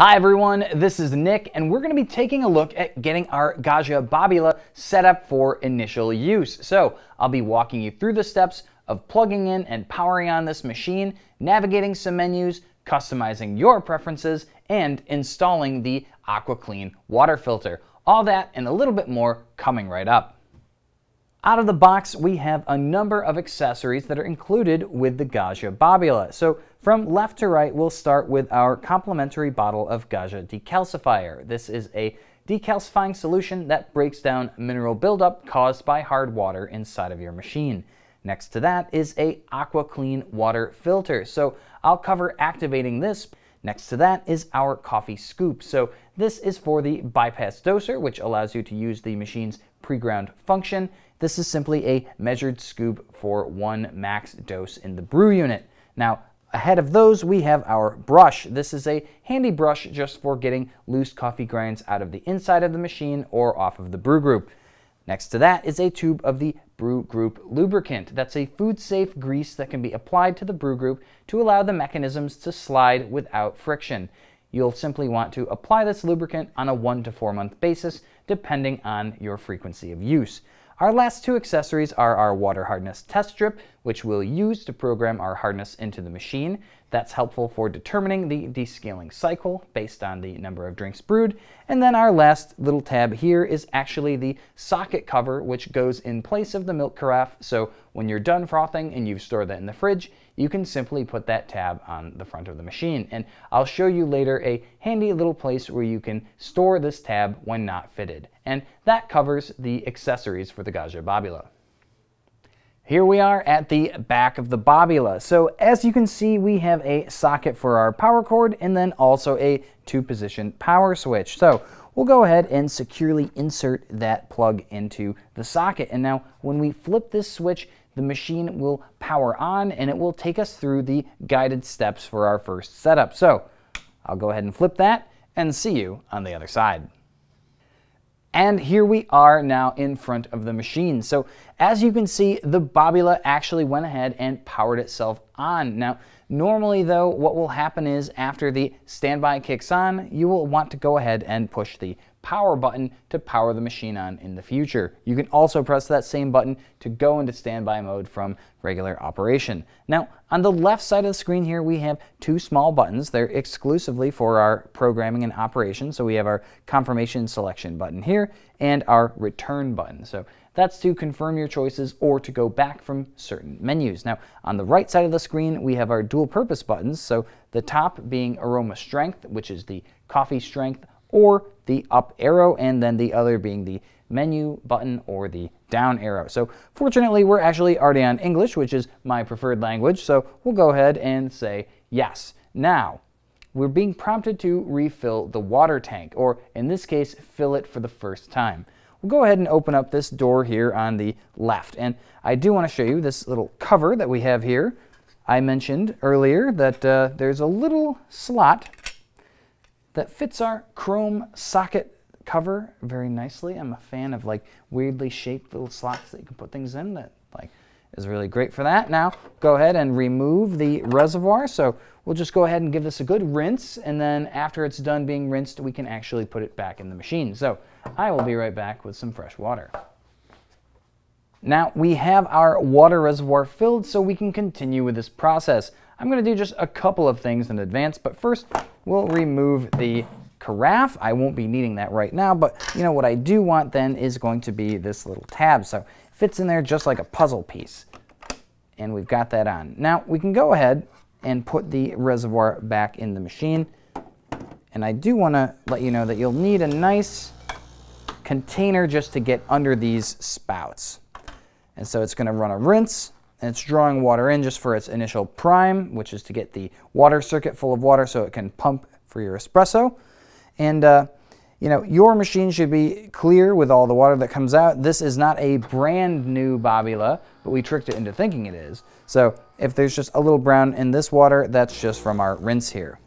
Hi everyone, this is Nick and we're going to be taking a look at getting our Gaggia Babila set up for initial use. So I'll be walking you through the steps of plugging in and powering on this machine, navigating some menus, customizing your preferences, and installing the AquaClean water filter. All that and a little bit more coming right up. Out of the box, we have a number of accessories that are included with the Gaggia Babila. So from left to right, we'll start with our complimentary bottle of Gaggia Decalcifier. This is a decalcifying solution that breaks down mineral buildup caused by hard water inside of your machine. Next to that is a Aqua Clean water filter. So I'll cover activating this. Next to that is our coffee scoop. So this is for the bypass doser, which allows you to use the machine's pre-ground function. This is simply a measured scoop for one max dose in the brew unit. Now, ahead of those, we have our brush. This is a handy brush just for getting loose coffee grinds out of the inside of the machine or off of the brew group. Next to that is a tube of the Brew Group lubricant. That's a food-safe grease that can be applied to the brew group to allow the mechanisms to slide without friction. You'll simply want to apply this lubricant on a one to four month basis, depending on your frequency of use. Our last two accessories are our water hardness test strip, which we'll use to program our hardness into the machine. That's helpful for determining the descaling cycle based on the number of drinks brewed. And then our last little tab here is actually the socket cover, which goes in place of the milk carafe. So when you're done frothing and you've stored that in the fridge, you can simply put that tab on the front of the machine. And I'll show you later a handy little place where you can store this tab when not fitted. And that covers the accessories for the Gaggia Babila. Here we are at the back of the Babila. So as you can see, we have a socket for our power cord and then also a two-position power switch. So we'll go ahead and securely insert that plug into the socket. And now when we flip this switch, the machine will power on and it will take us through the guided steps for our first setup. So I'll go ahead and flip that and see you on the other side. And here we are now in front of the machine. So as you can see, the Babila actually went ahead and powered itself on. Now, normally though, what will happen is after the standby kicks on, you will want to go ahead and push the power button to power the machine on in the future. You can also press that same button to go into standby mode from regular operation. Now, on the left side of the screen here, we have two small buttons. They're exclusively for our programming and operation. So we have our confirmation selection button here and our return button. So that's to confirm your choices or to go back from certain menus. Now, on the right side of the screen, we have our dual purpose buttons. So the top being aroma strength, which is the coffee strength or the up arrow, and then the other being the menu button or the down arrow. So fortunately, we're actually already on English, which is my preferred language, so we'll go ahead and say yes. Now, we're being prompted to refill the water tank, or in this case, fill it for the first time. We'll go ahead and open up this door here on the left, and I do want to show you this little cover that we have here. I mentioned earlier that uh, there's a little slot that fits our chrome socket cover very nicely. I'm a fan of like weirdly shaped little slots that you can put things in that like is really great for that. Now go ahead and remove the reservoir. So we'll just go ahead and give this a good rinse and then after it's done being rinsed we can actually put it back in the machine. So I will be right back with some fresh water. Now we have our water reservoir filled so we can continue with this process. I'm going to do just a couple of things in advance, but first we'll remove the carafe. I won't be needing that right now, but you know what I do want then is going to be this little tab. So fits in there just like a puzzle piece. And we've got that on. Now we can go ahead and put the reservoir back in the machine. And I do want to let you know that you'll need a nice container just to get under these spouts. And so it's going to run a rinse and it's drawing water in just for its initial prime, which is to get the water circuit full of water so it can pump for your espresso. And uh, you know, your machine should be clear with all the water that comes out. This is not a brand new Babila, but we tricked it into thinking it is. So if there's just a little brown in this water, that's just from our rinse here.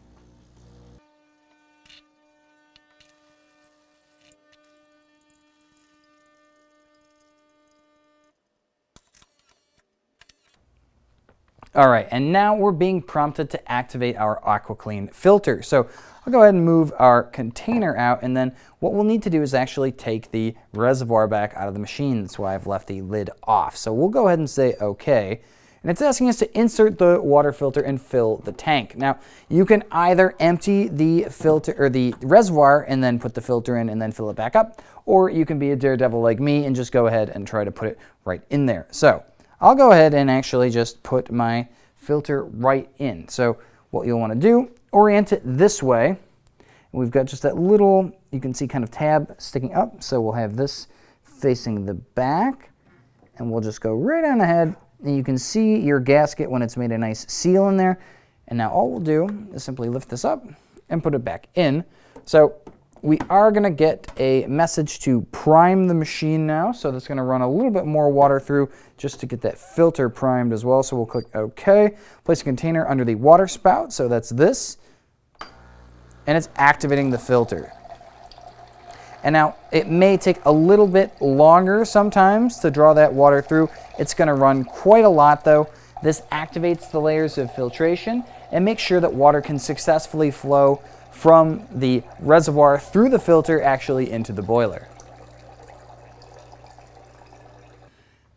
All right, and now we're being prompted to activate our AquaClean filter. So I'll go ahead and move our container out and then what we'll need to do is actually take the reservoir back out of the machine. That's why I've left the lid off. So we'll go ahead and say okay. And it's asking us to insert the water filter and fill the tank. Now, you can either empty the filter or the reservoir and then put the filter in and then fill it back up, or you can be a daredevil like me and just go ahead and try to put it right in there. So I'll go ahead and actually just put my filter right in. So what you'll want to do, orient it this way. We've got just that little, you can see kind of tab sticking up. So we'll have this facing the back and we'll just go right on ahead and you can see your gasket when it's made a nice seal in there. And now all we'll do is simply lift this up and put it back in. So we are going to get a message to prime the machine now. So that's going to run a little bit more water through just to get that filter primed as well. So we'll click OK. Place a container under the water spout. So that's this. And it's activating the filter. And now it may take a little bit longer sometimes to draw that water through. It's going to run quite a lot though. This activates the layers of filtration and makes sure that water can successfully flow from the reservoir through the filter actually into the boiler.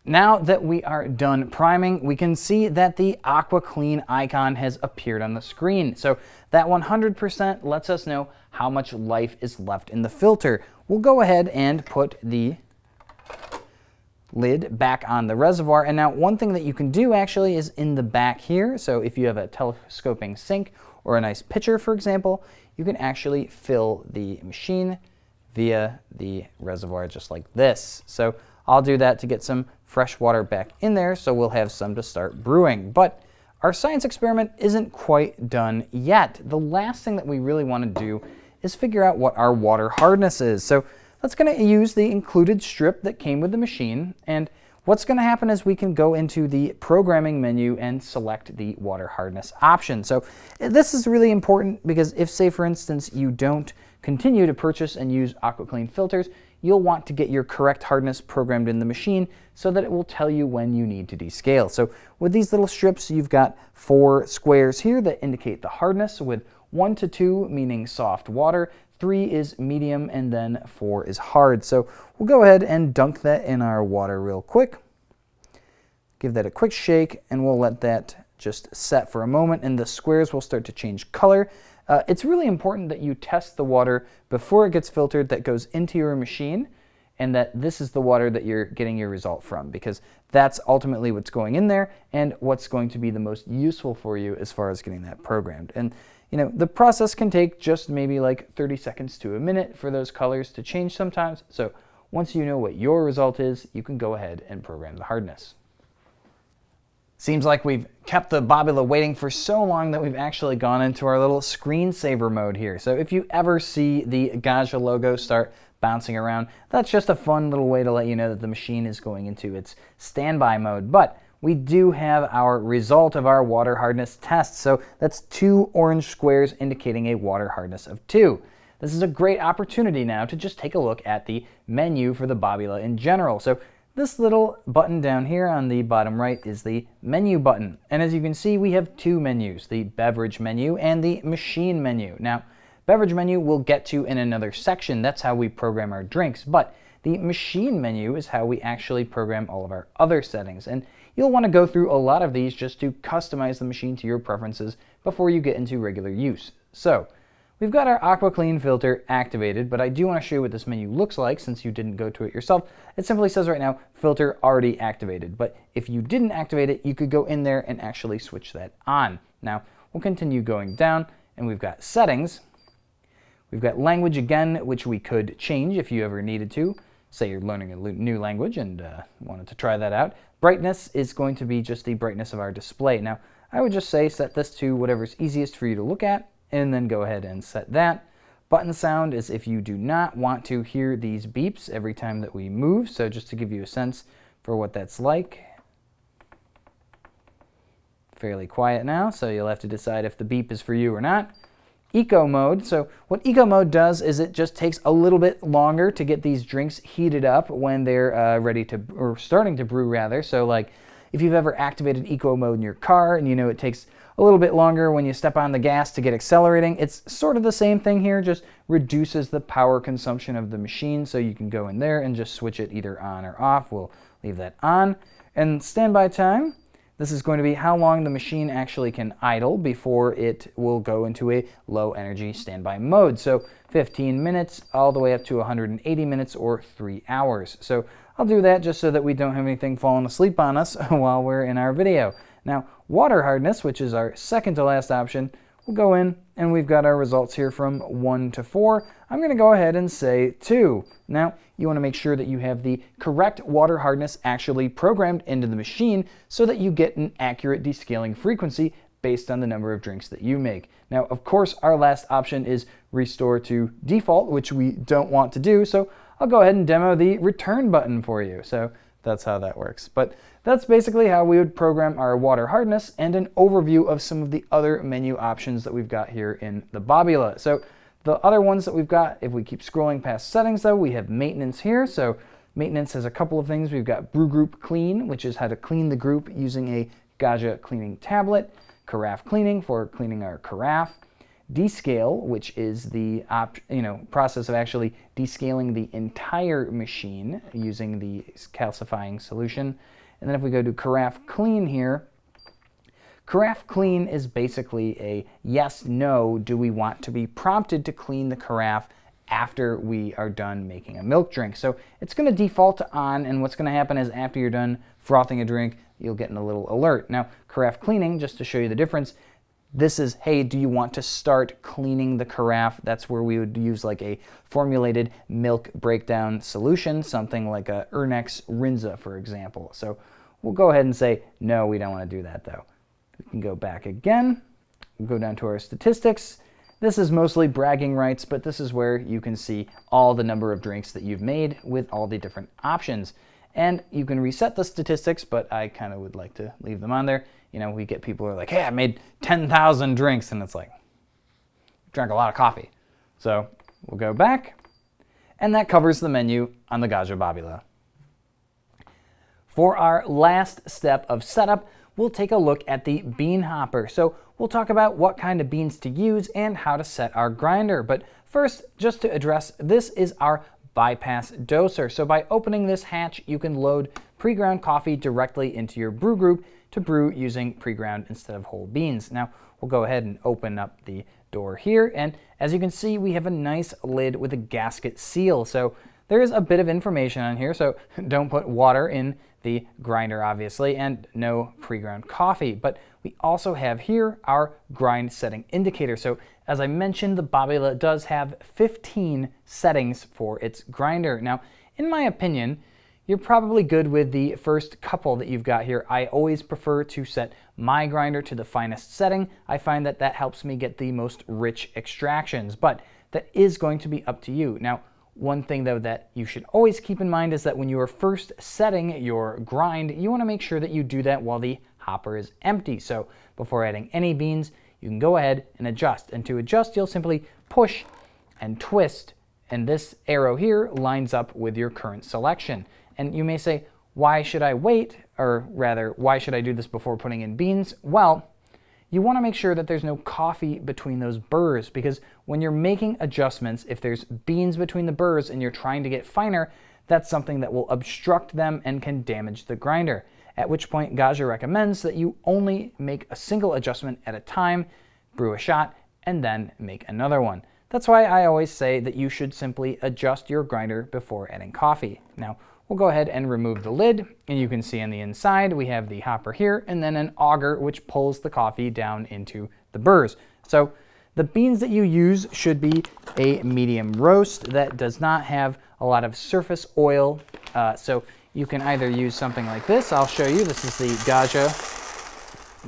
Now that we are done priming, we can see that the Aqua Clean icon has appeared on the screen. So that 100% lets us know how much life is left in the filter. We'll go ahead and put the lid back on the reservoir. And now one thing that you can do actually is in the back here. So if you have a telescoping sink or a nice pitcher, for example, you can actually fill the machine via the reservoir just like this. So I'll do that to get some fresh water back in there so we'll have some to start brewing. But our science experiment isn't quite done yet. The last thing that we really want to do is figure out what our water hardness is. So that's going to use the included strip that came with the machine and what's going to happen is we can go into the programming menu and select the water hardness option. So this is really important because if say for instance you don't continue to purchase and use AquaClean filters, you'll want to get your correct hardness programmed in the machine so that it will tell you when you need to descale. So with these little strips, you've got four squares here that indicate the hardness with one to two meaning soft water, three is medium, and then four is hard. So we'll go ahead and dunk that in our water real quick. Give that a quick shake, and we'll let that just set for a moment, and the squares will start to change color. Uh, it's really important that you test the water before it gets filtered that goes into your machine and that this is the water that you're getting your result from because that's ultimately what's going in there and what's going to be the most useful for you as far as getting that programmed. And you know, the process can take just maybe like 30 seconds to a minute for those colors to change sometimes. So once you know what your result is, you can go ahead and program the hardness. Seems like we've kept the Babila waiting for so long that we've actually gone into our little screensaver mode here. So if you ever see the Gaggia logo start bouncing around, that's just a fun little way to let you know that the machine is going into its standby mode. But we do have our result of our water hardness test. So that's two orange squares indicating a water hardness of two. This is a great opportunity now to just take a look at the menu for the Babila in general. So this little button down here on the bottom right is the menu button. And as you can see, we have two menus, the beverage menu and the machine menu. Now, beverage menu we'll get to in another section. That's how we program our drinks. But the machine menu is how we actually program all of our other settings. And you'll want to go through a lot of these just to customize the machine to your preferences before you get into regular use. So, We've got our AquaClean filter activated, but I do want to show you what this menu looks like since you didn't go to it yourself. It simply says right now, filter already activated. But if you didn't activate it, you could go in there and actually switch that on. Now, we'll continue going down, and we've got settings. We've got language again, which we could change if you ever needed to. Say you're learning a new language and uh, wanted to try that out. Brightness is going to be just the brightness of our display. Now, I would just say set this to whatever's easiest for you to look at and then go ahead and set that. Button sound is if you do not want to hear these beeps every time that we move. So just to give you a sense for what that's like. Fairly quiet now, so you'll have to decide if the beep is for you or not. Eco mode. So what eco mode does is it just takes a little bit longer to get these drinks heated up when they're uh, ready to, or starting to brew rather. So like if you've ever activated eco mode in your car and you know it takes a little bit longer when you step on the gas to get accelerating. It's sort of the same thing here, just reduces the power consumption of the machine. So you can go in there and just switch it either on or off. We'll leave that on. And standby time, this is going to be how long the machine actually can idle before it will go into a low energy standby mode. So 15 minutes all the way up to 180 minutes or three hours. So I'll do that just so that we don't have anything falling asleep on us while we're in our video. Now, water hardness, which is our second to last option, we'll go in and we've got our results here from 1 to 4. I'm going to go ahead and say 2. Now, you want to make sure that you have the correct water hardness actually programmed into the machine so that you get an accurate descaling frequency based on the number of drinks that you make. Now, of course, our last option is restore to default, which we don't want to do, so I'll go ahead and demo the return button for you. So that's how that works. But that's basically how we would program our water hardness and an overview of some of the other menu options that we've got here in the Babila. So the other ones that we've got, if we keep scrolling past settings though, we have maintenance here. So maintenance has a couple of things. We've got brew group clean, which is how to clean the group using a Gaggia cleaning tablet. Carafe cleaning for cleaning our carafe descale, which is the you know process of actually descaling the entire machine using the calcifying solution. And then if we go to carafe clean here, carafe clean is basically a yes, no, do we want to be prompted to clean the carafe after we are done making a milk drink. So it's going to default on, and what's going to happen is after you're done frothing a drink, you'll get a little alert. Now, carafe cleaning, just to show you the difference, this is, hey, do you want to start cleaning the carafe? That's where we would use like a formulated milk breakdown solution, something like a Urnex Rinza, for example. So we'll go ahead and say, no, we don't want to do that though. We can go back again, we'll go down to our statistics. This is mostly bragging rights, but this is where you can see all the number of drinks that you've made with all the different options. And you can reset the statistics, but I kind of would like to leave them on there you know, we get people who are like, hey, I made 10,000 drinks. And it's like, drank a lot of coffee. So we'll go back. And that covers the menu on the Gaggia Babila. For our last step of setup, we'll take a look at the bean hopper. So we'll talk about what kind of beans to use and how to set our grinder. But first, just to address, this is our bypass doser. So by opening this hatch, you can load pre-ground coffee directly into your brew group to brew using pre-ground instead of whole beans. Now we'll go ahead and open up the door here and as you can see we have a nice lid with a gasket seal. So there is a bit of information on here so don't put water in the grinder obviously and no pre-ground coffee. But we also have here our grind setting indicator. So as I mentioned the Babila does have 15 settings for its grinder. Now in my opinion you're probably good with the first couple that you've got here. I always prefer to set my grinder to the finest setting. I find that that helps me get the most rich extractions, but that is going to be up to you. Now, one thing though that you should always keep in mind is that when you are first setting your grind, you wanna make sure that you do that while the hopper is empty. So before adding any beans, you can go ahead and adjust. And to adjust, you'll simply push and twist, and this arrow here lines up with your current selection. And you may say, why should I wait? Or rather, why should I do this before putting in beans? Well, you want to make sure that there's no coffee between those burrs because when you're making adjustments, if there's beans between the burrs and you're trying to get finer, that's something that will obstruct them and can damage the grinder. At which point, Gaggia recommends that you only make a single adjustment at a time, brew a shot, and then make another one. That's why I always say that you should simply adjust your grinder before adding coffee. Now, We'll go ahead and remove the lid, and you can see on the inside we have the hopper here, and then an auger which pulls the coffee down into the burrs. So the beans that you use should be a medium roast that does not have a lot of surface oil. Uh, so you can either use something like this. I'll show you. This is the Gaggia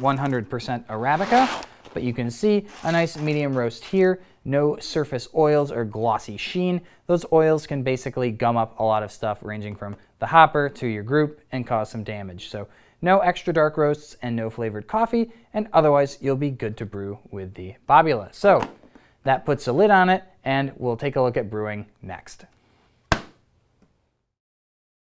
100% Arabica. But you can see a nice medium roast here, no surface oils or glossy sheen. Those oils can basically gum up a lot of stuff ranging from the hopper to your group and cause some damage. So no extra dark roasts and no flavored coffee, and otherwise you'll be good to brew with the Babila. So that puts a lid on it, and we'll take a look at brewing next.